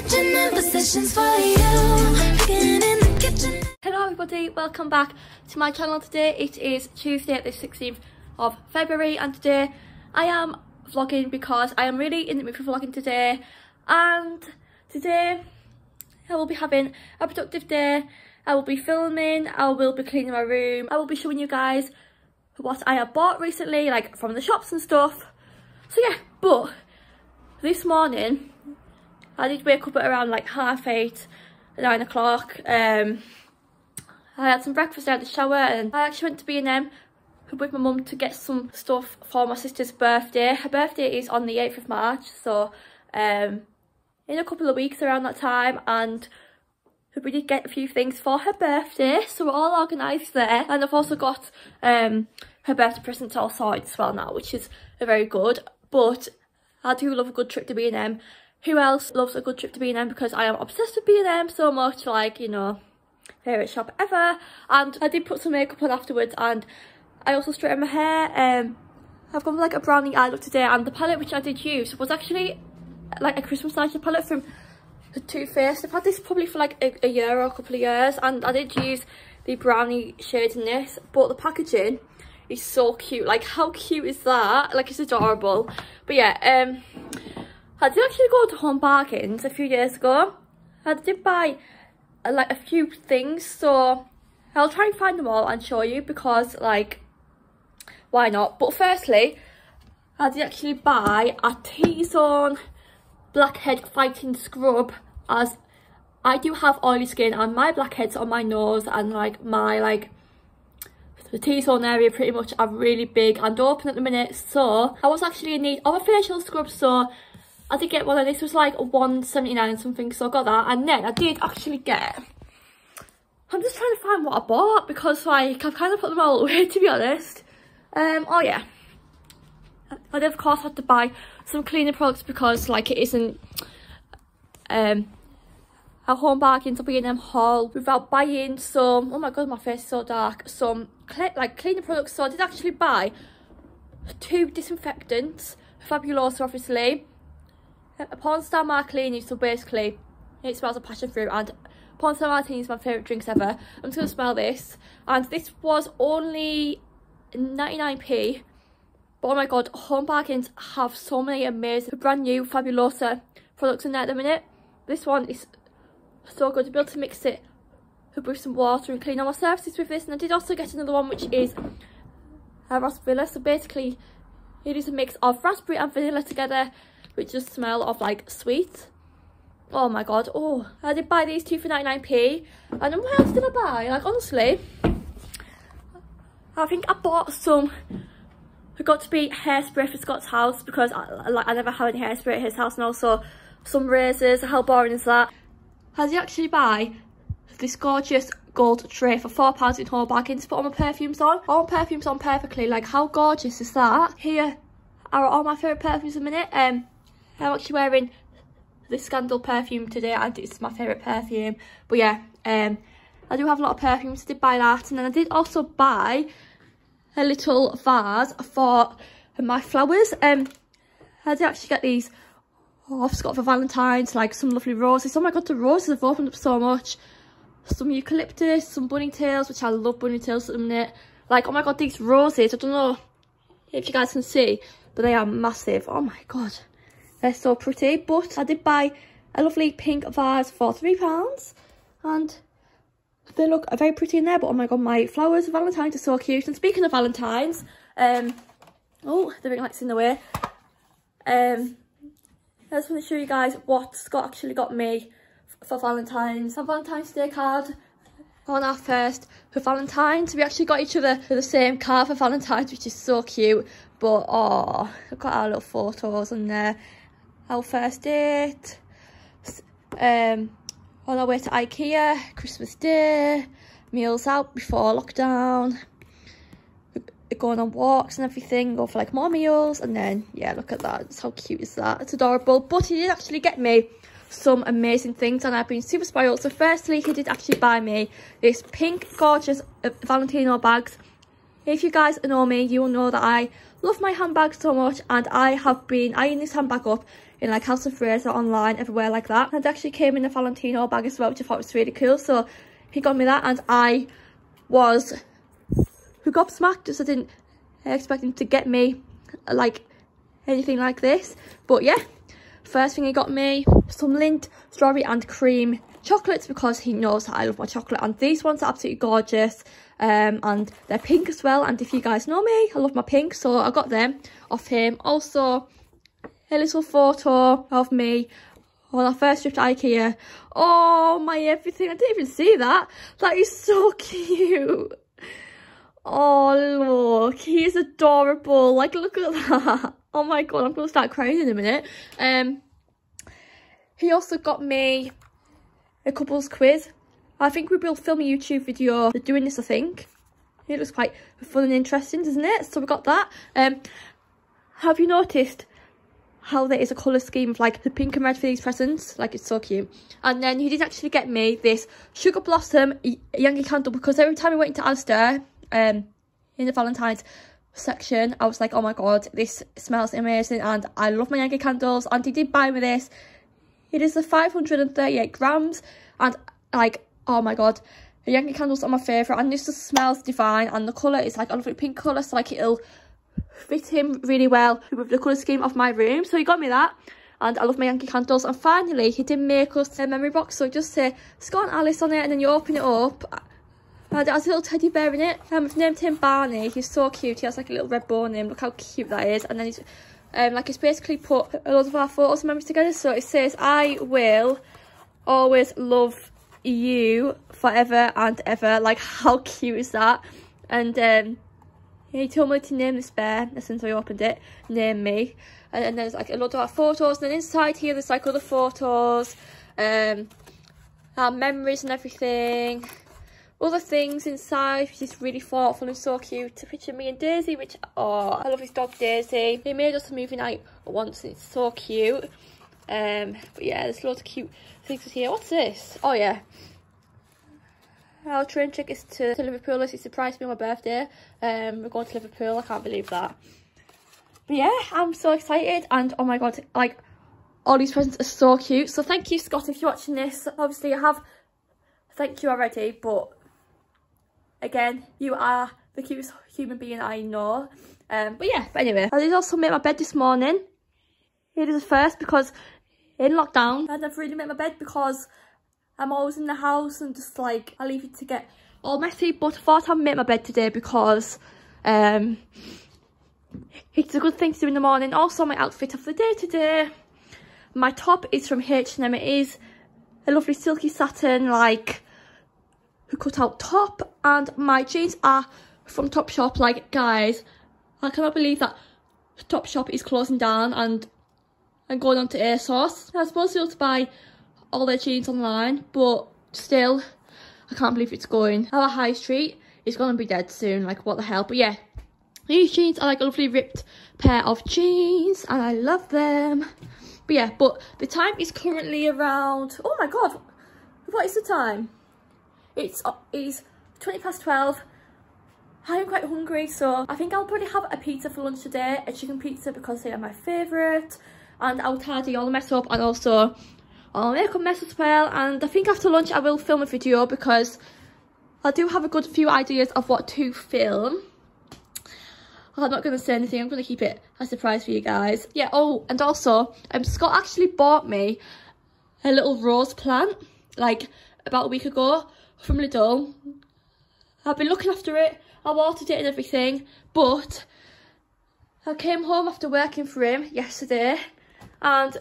switching positions for you. Hello everybody, welcome back to my channel today. It is Tuesday the 16th of February and today I am vlogging because I am really in the mood for vlogging today and today I will be having a productive day. I will be filming, I will be cleaning my room, I will be showing you guys what I have bought recently like from the shops and stuff. So yeah, but this morning I did wake up at around like half eight, nine o'clock. Um, I had some breakfast, I had a shower and I actually went to B&M with my mum to get some stuff for my sister's birthday. Her birthday is on the 8th of March, so um, in a couple of weeks around that time and we did get a few things for her birthday, so we're all organised there. And I've also got um, her birthday presents all sorted as well now, which is very good. But I do love a good trip to B&M. Who else loves a good trip to B&M? Because I am obsessed with B&M so much, like, you know, favourite shop ever. And I did put some makeup on afterwards and I also straightened my hair. Um, I've gone like a brownie eye look today and the palette which I did use was actually like a Christmas eyeshadow palette from the Too Faced. I've had this probably for like a, a year or a couple of years and I did use the brownie shade in this but the packaging is so cute. Like how cute is that? Like it's adorable. But yeah, um, I did actually go to Home Bargains a few years ago. I did buy uh, like a few things so I'll try and find them all and show you because like why not? But firstly, I did actually buy a T-Zone Blackhead Fighting Scrub as I do have oily skin and my blackheads on my nose and like my like the T-zone area pretty much are really big and open at the minute so I was actually in need of a facial scrub so I did get one and this was like 179 something so I got that and then I did actually get I'm just trying to find what I bought because like I've kind of put them all away to be honest. Um oh yeah. I did of course have to buy some cleaning products because like it isn't um a home bargains will be in them haul without buying some oh my god my face is so dark. Some like cleaning products so I did actually buy two disinfectants Fabulosa obviously a Porn Star Martini so basically it smells of passion fruit and Porn Star Martini is my favourite drinks ever I'm just going to smell this and this was only 99p but oh my god, Home Bargains have so many amazing brand new Fabulosa uh, products in there at the minute. This one is so good to be able to mix it with some water and clean all my surfaces with this. And I did also get another one which is uh, a raspberry. So basically it is a mix of raspberry and vanilla together which just smell of like sweet. Oh my god, oh, I did buy these two for 99p. And then what else did I buy? Like honestly, I think I bought some it got to be hairspray for Scott's house because I, like I never have any hairspray at his house and also some razors. How boring is that? Has he actually buy this gorgeous gold tray for four pounds in Home Bargains to put all my perfumes on? All my perfumes on perfectly. Like how gorgeous is that? Here are all my favourite perfumes a minute. Um, I'm actually wearing this Scandal perfume today and it's my favourite perfume. But yeah, um, I do have a lot of perfumes. I did buy that and then I did also buy a little vase for my flowers. Um, I did actually get these off Scott for Valentine's, like some lovely roses. Oh my god, the roses have opened up so much. Some eucalyptus, some bunny tails, which I love bunny tails at the minute. Like, oh my god, these roses, I don't know if you guys can see, but they are massive. Oh my god, they're so pretty. But I did buy a lovely pink vase for £3 and they look very pretty in there, but oh my god, my flowers Valentine's are so cute. And speaking of Valentine's, um, oh, the ring light's in the way. Um, I just want to show you guys what Scott actually got me for Valentine's. A Valentine's Day card on our first for Valentine's. We actually got each other the same card for Valentine's, which is so cute. But, oh, look at our little photos on there. Our first date. Um, on our way to Ikea, Christmas Day, meals out before lockdown, going on walks and everything, go for like more meals, and then, yeah, look at that, how cute is that? It's adorable, but he did actually get me some amazing things and I've been super spoiled. So firstly, he did actually buy me this pink gorgeous uh, Valentino bags if you guys know me, you will know that I love my handbag so much and I have been eyeing this handbag up in like House of Fraser online, everywhere like that. And it actually came in a Valentino bag as well, which I thought was really cool. So he got me that and I was who got smacked just I didn't expect him to get me like anything like this. But yeah, first thing he got me, some Lindt strawberry and cream chocolates because he knows that I love my chocolate. And these ones are absolutely gorgeous. Um, and they're pink as well. And if you guys know me, I love my pink. So I got them off him. Also, a little photo of me on our first trip to Ikea. Oh, my everything. I didn't even see that. That is so cute. Oh, look. He's adorable. Like, look at that. Oh, my God. I'm going to start crying in a minute. Um, He also got me a couples quiz. I think we will film a YouTube video doing this, I think. It looks quite fun and interesting, doesn't it? So we got that. Um, have you noticed how there is a colour scheme of like the pink and red for these presents? Like it's so cute. And then he did actually get me this Sugar Blossom Yankee candle because every time we went into Asda, um, in the Valentine's section, I was like, oh my god, this smells amazing and I love my Yankee candles. And he did buy me this. It is the 538 grams and like oh my god the Yankee candles are my favourite and this just smells divine and the colour is like I love it pink colour so like it'll fit him really well with the colour scheme of my room. So he got me that. And I love my Yankee candles. And finally he did make us a memory box. So just say Scott and Alice on it and then you open it up. And it has a little teddy bear in it. Um, I've named him Barney. He's so cute. He has like a little red bow on him. Look how cute that is. And then he's um, like it's basically put a lot of our photos and memories together. So it says I will always love you forever and ever. Like how cute is that? And um he told me to name this bear as soon as I opened it name me. And then there's like a lot of photos and then inside here there's like other photos um our memories and everything. Other things inside which is really thoughtful and so cute. A picture of me and daisy which oh i love his dog daisy. He made us a movie night once and it's so cute. Um but yeah there's loads of cute things here. What's this? Oh yeah our train tickets to, to Liverpool as he surprised me on my birthday. Um, we're going to Liverpool. I can't believe that. But yeah, I'm so excited. And oh my god, like, all these presents are so cute. So thank you, Scott, if you're watching this. Obviously, I have thank you already. But again, you are the cutest human being I know. Um, but yeah, but anyway, I did also make my bed this morning. It is the first because in lockdown, I never really made my bed because I'm always in the house and just like, I leave it to get all messy. But I thought I'd make my bed today because um, it's a good thing to do in the morning. Also, my outfit of the day today. My top is from H&M. It is a lovely silky satin, like, cut out top. And my jeans are from Topshop. Like, guys, I cannot believe that Topshop is closing down and and going on to ASOS. I supposed to, to buy all their jeans online, but still, I can't believe it's going. Our high street is going to be dead soon, like what the hell. But yeah, these jeans are like a lovely ripped pair of jeans and I love them. But yeah, but the time is currently around, oh my god, what is the time? It's, uh, it's 20 past 12. I am quite hungry, so I think I'll probably have a pizza for lunch today, a chicken pizza because they are my favourite. And I'll tidy all the mess up and also I'll make a mess as well. And I think after lunch I will film a video because I do have a good few ideas of what to film. I'm not going to say anything. I'm going to keep it a surprise for you guys. Yeah, oh, and also, um, Scott actually bought me a little rose plant, like, about a week ago from Lidl. I've been looking after it. I watered it and everything, but I came home after working for him yesterday and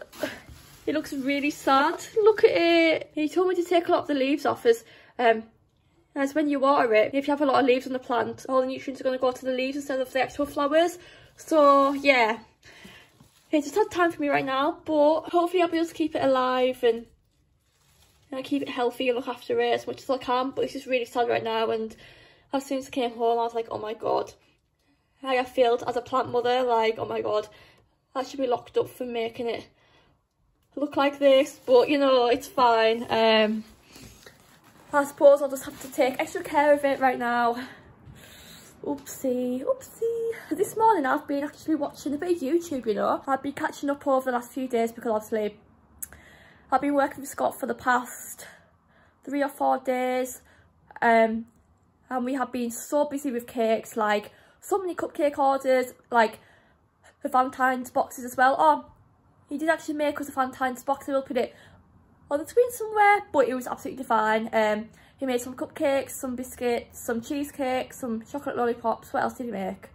it looks really sad. Look at it. He told me to take a lot of the leaves off as um as when you water it, if you have a lot of leaves on the plant, all the nutrients are going to go to the leaves instead of the actual flowers. So yeah, it's just had time for me right now, but hopefully I'll be able to keep it alive and you know, keep it healthy and look after it as much as I can. But it's just really sad right now and as soon as I came home I was like, oh my god, I failed as a plant mother, like oh my god, I should be locked up for making it look like this, but you know, it's fine. Um, I suppose I'll just have to take extra care of it right now. Oopsie, oopsie. This morning I've been actually watching a bit of YouTube, you know. I've been catching up over the last few days because obviously I've been working with Scott for the past three or four days. Um, and we have been so busy with cakes, like so many cupcake orders, like the Valentine's boxes as well. Oh, he did actually make us a Valentine's box. I will put it on the screen somewhere, but it was absolutely fine. Um, he made some cupcakes, some biscuits, some cheesecake, some chocolate lollipops. What else did he make?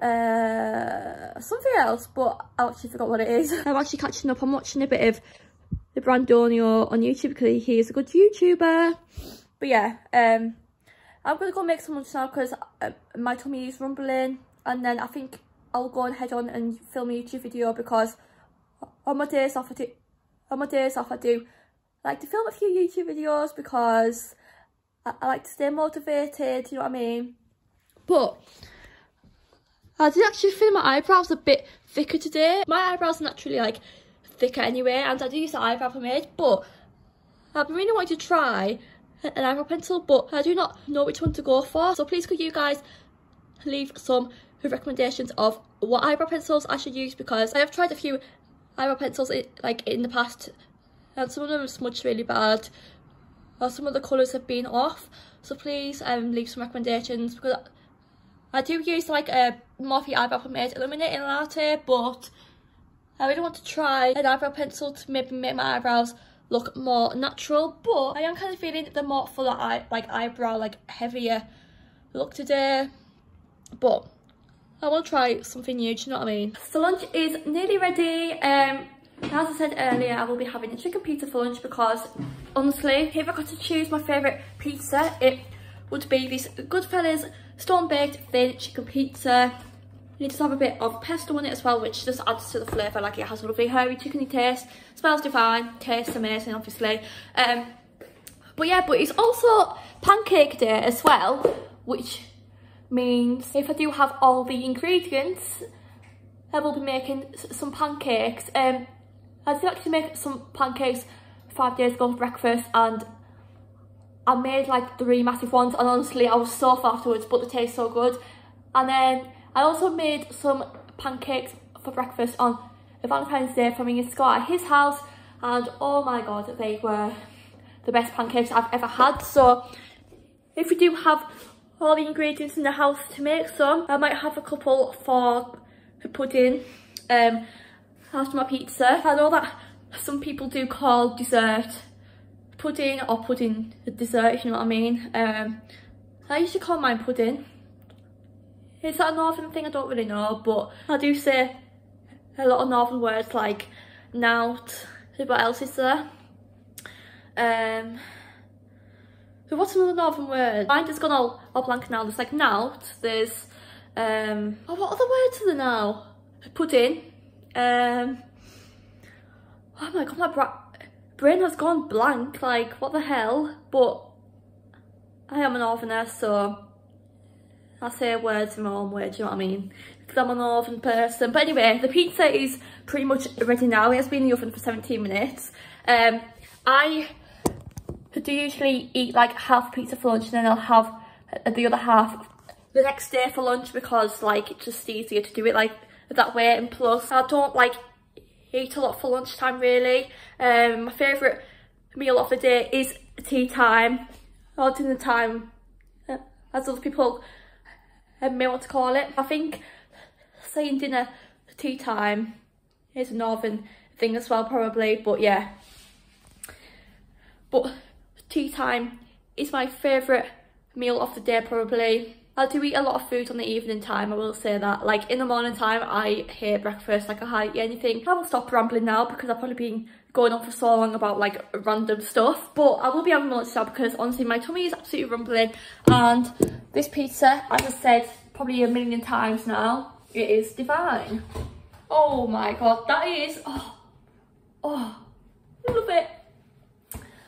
Uh, something else, but I actually forgot what it is. I'm actually catching up. I'm watching a bit of the Brandonio on YouTube because he is a good YouTuber. But yeah, um, I'm going to go make some lunch now because uh, my tummy is rumbling. And then I think I'll go and head on and film a YouTube video because on my days off I do, on my days off I do like to film a few YouTube videos because I, I like to stay motivated, you know what I mean? But I did actually feel my eyebrows a bit thicker today. My eyebrows are naturally like thicker anyway and I do use the eyebrow pomade but I've been really wanting to try an eyebrow pencil but I do not know which one to go for so please could you guys leave some recommendations of what eyebrow pencils I should use because I have tried a few eyebrow pencils like in the past and some of them smudged really bad or some of the colours have been off. So please um leave some recommendations because I do use like a Morphe eyebrow pomade illuminating latte but I really want to try an eyebrow pencil to maybe make my eyebrows look more natural but I am kind of feeling the more fuller eye like eyebrow like heavier look today. But I want to try something new, do you know what I mean? So lunch is nearly ready. Um, as I said earlier, I will be having a chicken pizza for lunch because honestly, if I got to choose my favourite pizza, it would be this Goodfellas stone baked thin chicken pizza. It does have a bit of pesto on it as well, which just adds to the flavour. Like it has a lovely hairy chickeny taste, smells divine, tastes amazing, obviously. Um, but yeah, but it's also pancake day as well, which means if I do have all the ingredients, I will be making some pancakes. Um, I did actually make some pancakes five days ago for breakfast and I made like three massive ones and honestly I was so full afterwards but they taste so good. And then I also made some pancakes for breakfast on Valentine's Day for me and Scott at his house and oh my god they were the best pancakes I've ever had. So if you do have all the ingredients in the house to make some, I might have a couple for the pudding. Um, after my pizza. I know that some people do call dessert pudding or pudding a dessert, you know what I mean. Um, I to call mine pudding. Is that a northern thing? I don't really know, but I do say a lot of northern words like nout. What else is there? Um, so what's another northern word? Mine just gone all, all blank now. There's like nout, there's, um, oh, what other words are there now? Pudding, um, oh my god, my bra brain has gone blank, like what the hell? But I am a northerner, so I say words in my own way, do you know what I mean? Because I'm a northern person. But anyway, the pizza is pretty much ready now. It has been in the oven for 17 minutes. Um, I do usually eat like half pizza for lunch and then I'll have the other half the next day for lunch because like it's just easier to do it like that way and plus I don't like eat a lot for lunchtime really. Um, my favourite meal of the day is tea time or dinner time uh, as other people uh, may want to call it. I think saying dinner tea time is a northern thing as well probably but yeah. But tea time is my favourite meal of the day probably. I do eat a lot of food on the evening time, I will say that. Like in the morning time, I hate breakfast, like I eat anything. I will stop rambling now because I've probably been going on for so long about like random stuff. But I will be having lunch now because honestly my tummy is absolutely rumbling. And this pizza, as I said probably a million times now, it is divine. Oh my god, that is, oh, oh, love it.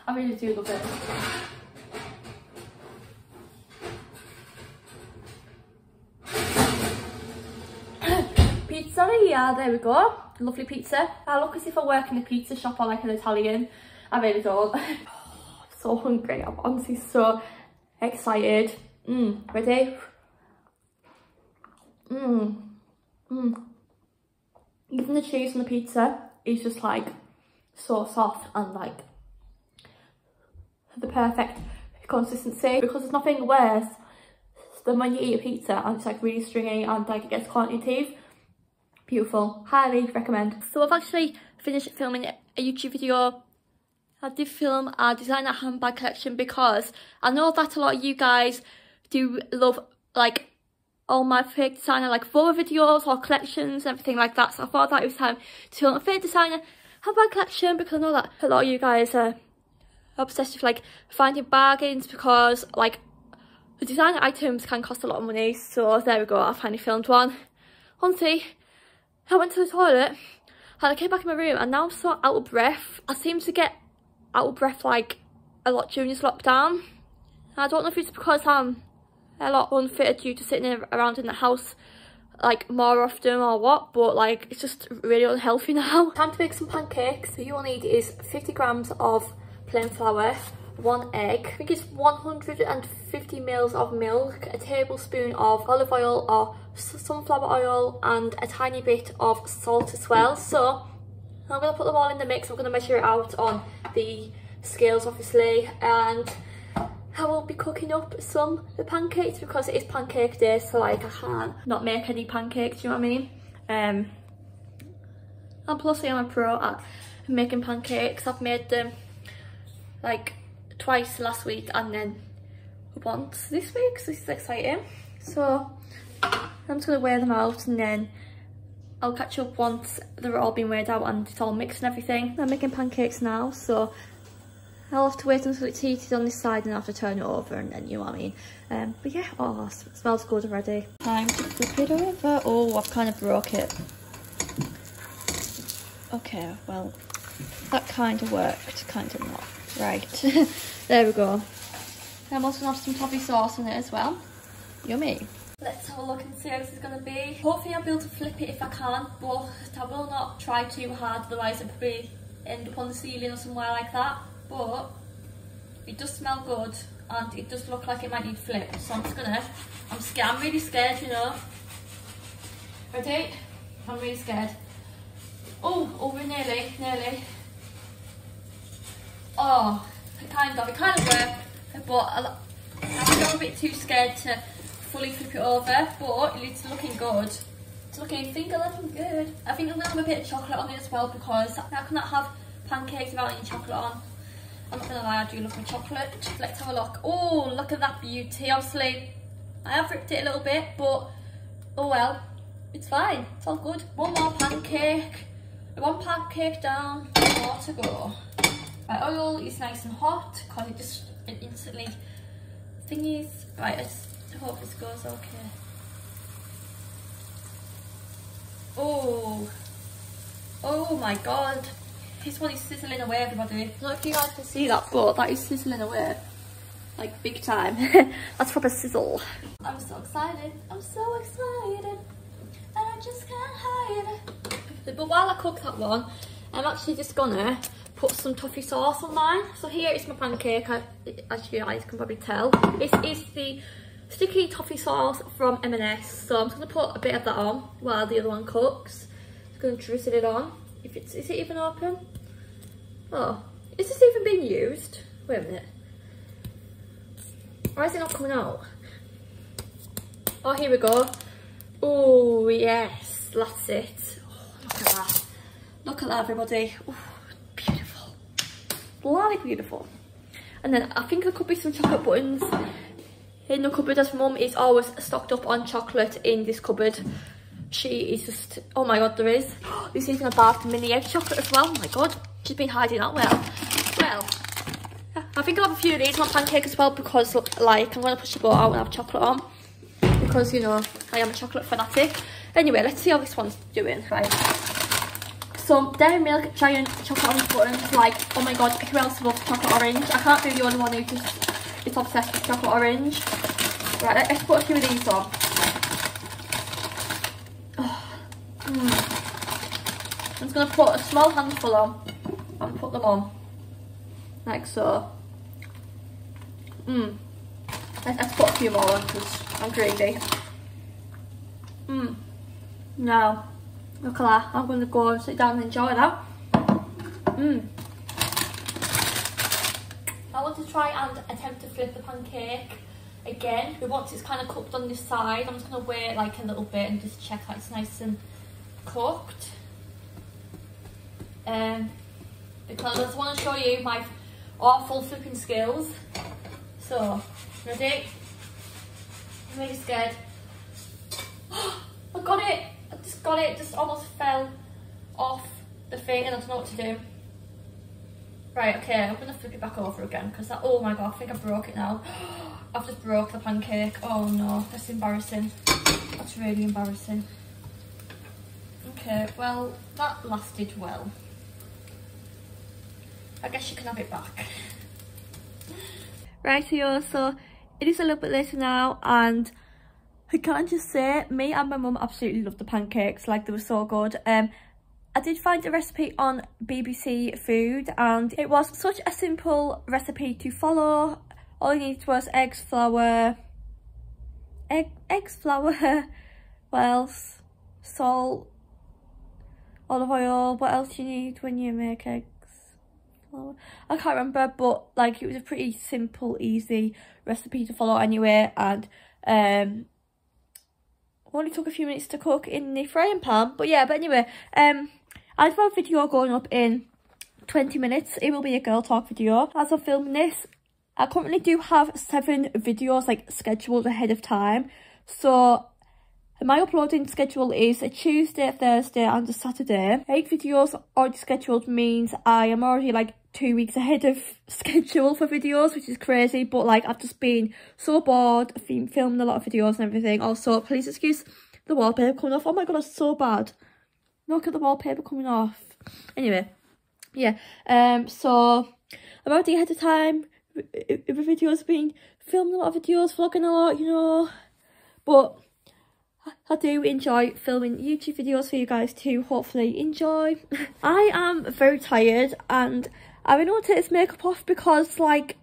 I really do love it. pizza yeah there we go lovely pizza i look as if i work in a pizza shop or like an italian i really don't so hungry i'm honestly so excited mm, ready Mmm. Mmm. Even the cheese on the pizza is just like so soft and like the perfect consistency because there's nothing worse than when you eat a pizza and it's like really stringy and like it gets caught in your teeth. Beautiful. Highly recommend. So I've actually finished filming a YouTube video. I did film a designer handbag collection because I know that a lot of you guys do love like all my fake designer like photo videos or collections and everything like that so I thought that it was time to film a fake designer handbag collection because I know that a lot of you guys are obsessed with like finding bargains because like the designer items can cost a lot of money so there we go I finally filmed one. Hunty I went to the toilet and I came back in my room and now I'm so out of breath. I seem to get out of breath like a lot during this lockdown. I don't know if it's because I'm a lot unfitted due to sitting around in the house like more often or what but like it's just really unhealthy now. Time to make some pancakes. So you will need is 50 grams of plain flour one egg i think it's 150 mils of milk a tablespoon of olive oil or sunflower oil and a tiny bit of salt as well so i'm going to put them all in the mix i'm going to measure it out on the scales obviously and I will be cooking up some the pancakes because it is pancake day so like I can't not make any pancakes, you know what I mean? Um, and plus I am a pro at making pancakes. I've made them like twice last week and then once this week so this is exciting. So I'm just going to wear them out and then I'll catch up once they're all been weighed out and it's all mixed and everything. I'm making pancakes now so I'll have to wait until it's heated on this side and I have to turn it over and then you know what I mean. Um, but yeah, oh, smells good already. Time to flip it over. Oh, I've kind of broke it. Okay, well, that kind of worked, kind of not. Right, there we go. I'm also going to have some toffee sauce in it as well. Yummy. Let's have a look and see how this is going to be. Hopefully I'll be able to flip it if I can, but I will not try too hard, otherwise it'll probably end up on the ceiling or somewhere like that but it does smell good and it does look like it might need flip so I'm just gonna I'm scared I'm really scared you know ready I'm really scared oh oh we're nearly nearly oh kind of it kind of worked but I, I'm a bit too scared to fully flip it over but it's looking good it's looking I think looking good I think I'm gonna have a bit of chocolate on it as well because I cannot have pancakes without any chocolate on I'm not gonna lie, I do love my chocolate. Let's have a look. Oh, look at that beauty. Obviously, I have ripped it a little bit, but oh well, it's fine. It's all good. One more pancake. One pancake down, more to go. My oil is nice and hot because it just it instantly thingies. Right, let's hope this goes okay. Oh, oh my god. This one is sizzling away, everybody. I don't know if you guys can see that, but that is sizzling away. Like, big time. That's proper sizzle. I'm so excited. I'm so excited. And I just can't hide it. But while I cook that one, I'm actually just gonna put some toffee sauce on mine. So here is my pancake, as you guys can probably tell. This is the sticky toffee sauce from M&S. So I'm just gonna put a bit of that on while the other one cooks. Just gonna drizzle it on. If it's, is it even open? Oh, is this even being used? Wait a minute. Why is it not coming out? Oh, here we go. Oh, yes, that's it. Oh, look at that. Look at that, everybody. Oh, beautiful. Bloody beautiful. And then I think there could be some chocolate buttons in the cupboard as mum is always stocked up on chocolate in this cupboard. She is just, oh my god, there is. This is in a bath mini egg chocolate as well. Oh my god. She's been hiding that well. Well, I think I'll have a few of these on pancake as well because like I'm going to push the boat out and have chocolate on. Because, you know, I am a chocolate fanatic. Anyway, let's see how this one's doing. Right. Some dairy milk giant chocolate orange buttons. Like, oh my god, who else loves chocolate orange? I can't be the only one who just is obsessed with chocolate orange. Right, let's put a few of these on. Oh, mm. I'm just going to put a small handful on and put them on like so. Mmm. Let's, let's put a few more on because I'm greedy. Mm. No. Look at that. I'm going to go and sit down and enjoy that. Mmm. I want to try and attempt to flip the pancake again. But once it's kind of cooked on this side, I'm just going to wait like a little bit and just check that it's nice and cooked. Um, because I just want to show you my awful flipping skills. So, ready? I'm really scared. I got it! Got it, just almost fell off the thing and I don't know what to do. Right, okay, I'm gonna flip it back over again because that, oh my god, I think I broke it now. I've just broke the pancake. Oh no, that's embarrassing. That's really embarrassing. Okay, well, that lasted well. I guess you can have it back. Right, so it is a little bit later now and I can't just say, me and my mum absolutely loved the pancakes, like they were so good. Um, I did find a recipe on BBC Food and it was such a simple recipe to follow. All you needed was eggs, flour, egg, eggs, flour, what else? Salt, olive oil, what else you need when you make eggs? Flour. I can't remember but like it was a pretty simple, easy recipe to follow anyway and um only took a few minutes to cook in the frying pan but yeah but anyway um I have a video going up in 20 minutes. It will be a girl talk video. As I'm filming this, I currently do have seven videos like scheduled ahead of time. So my uploading schedule is a Tuesday, Thursday and a Saturday. Eight videos already scheduled means I am already like two weeks ahead of schedule for videos, which is crazy. But like I've just been so bored, I've been filming a lot of videos and everything. Also, please excuse the wallpaper coming off. Oh my god, it's so bad. Look at the wallpaper coming off. Anyway, yeah. Um. So I'm already ahead of time. Every video's been filming a lot of videos, vlogging a lot, you know. But I do enjoy filming YouTube videos for you guys to hopefully enjoy. I am very tired and I really want to take this makeup off because like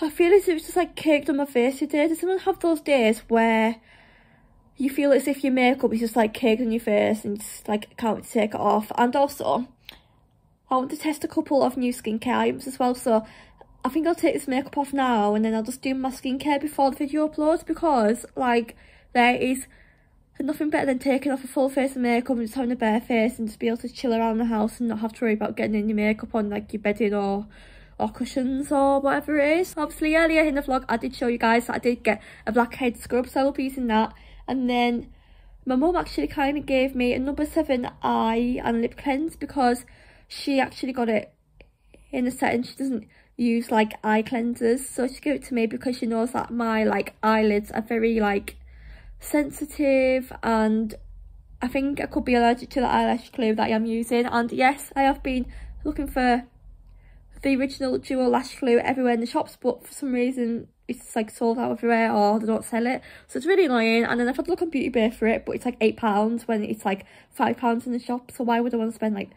I feel as if it's just like caked on my face today. Does anyone have those days where you feel as if your makeup is just like caked on your face and just like can't take it off. And also, I want to test a couple of new skincare items as well. So I think I'll take this makeup off now and then I'll just do my skincare before the video uploads because like there is nothing better than taking off a full face of makeup and just having a bare face and just be able to chill around the house and not have to worry about getting any makeup on like your bedding or or cushions or whatever it is. Obviously earlier in the vlog I did show you guys that I did get a blackhead scrub so I'll be using that and then my mum actually kind of gave me a number seven eye and lip cleanse because she actually got it in a setting she doesn't use like eye cleansers so she gave it to me because she knows that my like eyelids are very like sensitive and I think I could be allergic to the eyelash glue that I am using. And yes I have been looking for the original Duo lash glue everywhere in the shops but for some reason it's like sold out everywhere or they don't sell it. So it's really annoying. And then i've had to look on beauty bay for it but it's like eight pounds when it's like five pounds in the shop. So why would i want to spend like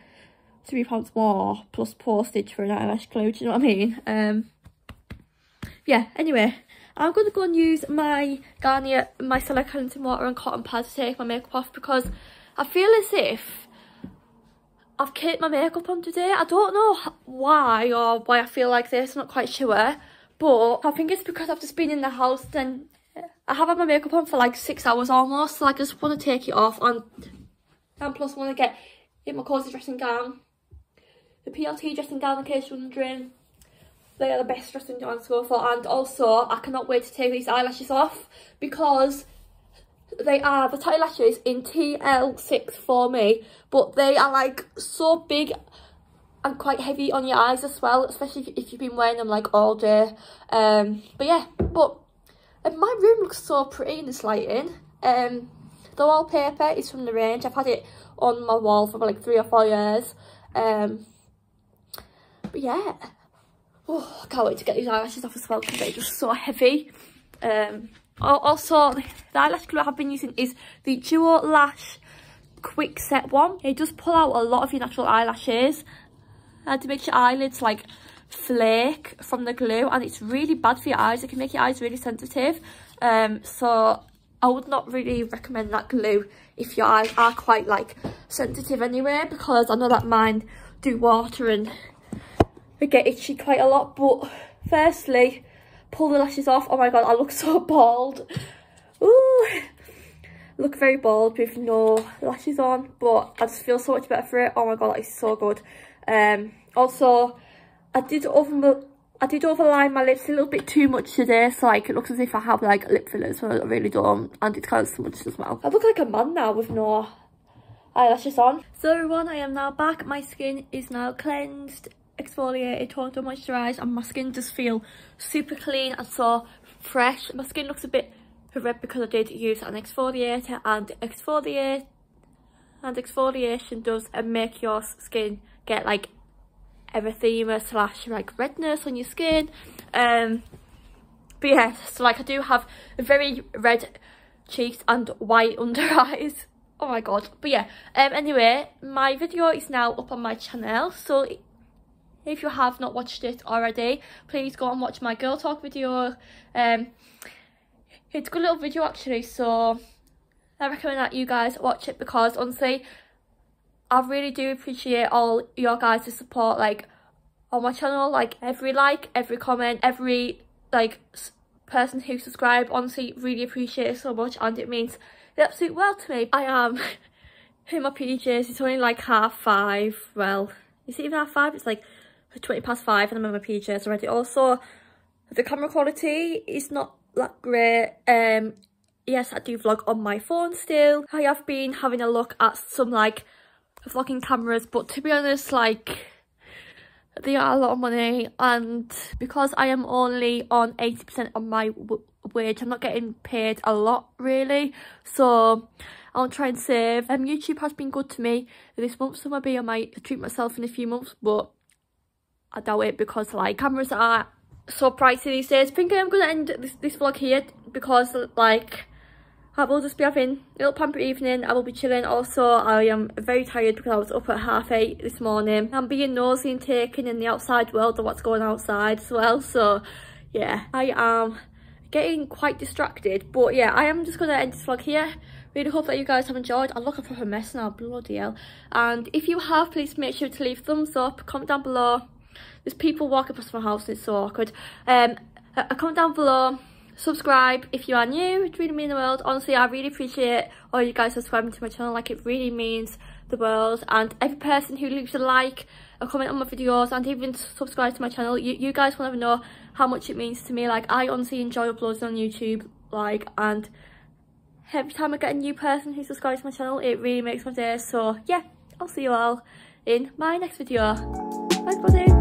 three pounds more plus postage for an eyelash glue? Do you know what i mean? Um yeah anyway i'm going to go and use my garnier micellar cleansing water and cotton pad to take my makeup off because i feel as if I've kept my makeup on today. I don't know why or why I feel like this. I'm not quite sure. But I think it's because I've just been in the house and I have had my makeup on for like six hours almost. So I just want to take it off and, and plus I want to get in my cosy dressing gown. The PLT dressing gown in case you're wondering. They are the best dressing gowns to go for and also I cannot wait to take these eyelashes off because they are the Tatti Lashes in TL6 for me but they are like so big and quite heavy on your eyes as well, especially if you've been wearing them like all day. Um, but yeah, but uh, my room looks so pretty in this lighting. Um, the wallpaper is from the range. I've had it on my wall for like three or four years. Um, but yeah, oh, I can't wait to get these eyelashes off as well because they're just so heavy. Um, also, the eyelash glue I have been using is the Duo Lash Quick Set one. It does pull out a lot of your natural eyelashes and to make your eyelids like flake from the glue and it's really bad for your eyes it can make your eyes really sensitive um so I would not really recommend that glue if your eyes are quite like sensitive anyway because I know that mine do water and they get itchy quite a lot but firstly pull the lashes off oh my god I look so bald Ooh, look very bald with no lashes on but I just feel so much better for it oh my god that is so good um also I did over I did overline my lips a little bit too much today, so like it looks as if I have like lip fillers, but I really don't, and it's kind of smudged as well. I look like a man now with no eyelashes on. So everyone, I am now back. My skin is now cleansed, exfoliated, total moisturised, and my skin does feel super clean and so fresh. My skin looks a bit red because I did use an exfoliator, and exfoliate and exfoliation does make your skin get like erythema slash like redness on your skin. Um but yeah so like i do have very red cheeks and white under eyes. Oh my god. But yeah um anyway my video is now up on my channel so if you have not watched it already please go and watch my girl talk video um it's a good little video actually so i recommend that you guys watch it because honestly I really do appreciate all your guys' support, like, on my channel. Like, every like, every comment, every, like, person who subscribe honestly, really appreciate it so much, and it means the absolute world to me. I am in my PJs, it's only, like, half five, well, is it even half five? It's, like, 20 past five, and I'm in my PJs already. Also, the camera quality is not that great. Um, yes, I do vlog on my phone still. I have been having a look at some, like, vlogging cameras but to be honest like they are a lot of money and because I am only on 80% of my wage I'm not getting paid a lot really so I'll try and save. Um, YouTube has been good to me this month so maybe I might treat myself in a few months but I doubt it because like cameras are so pricey these days. I think I'm going to end this, this vlog here because like I will just be having a little pamper evening. I will be chilling. Also, I am very tired because I was up at half eight this morning. I'm being nosy and taking in the outside world of what's going outside as well. So, yeah, I am getting quite distracted. But yeah, I am just going to end this vlog here. Really hope that you guys have enjoyed. I look a mess now, bloody hell. And if you have, please make sure to leave thumbs up, comment down below. There's people walking past my house and it's so awkward. Um, a comment down below. Subscribe if you are new. It really means the world. Honestly i really appreciate all you guys subscribing to my channel. Like it really means the world. And every person who leaves a like a comment on my videos and even subscribe to my channel you, you guys will never know how much it means to me. Like i honestly enjoy uploading on youtube like and every time i get a new person who subscribes to my channel it really makes my day. So yeah i'll see you all in my next video. Bye buddy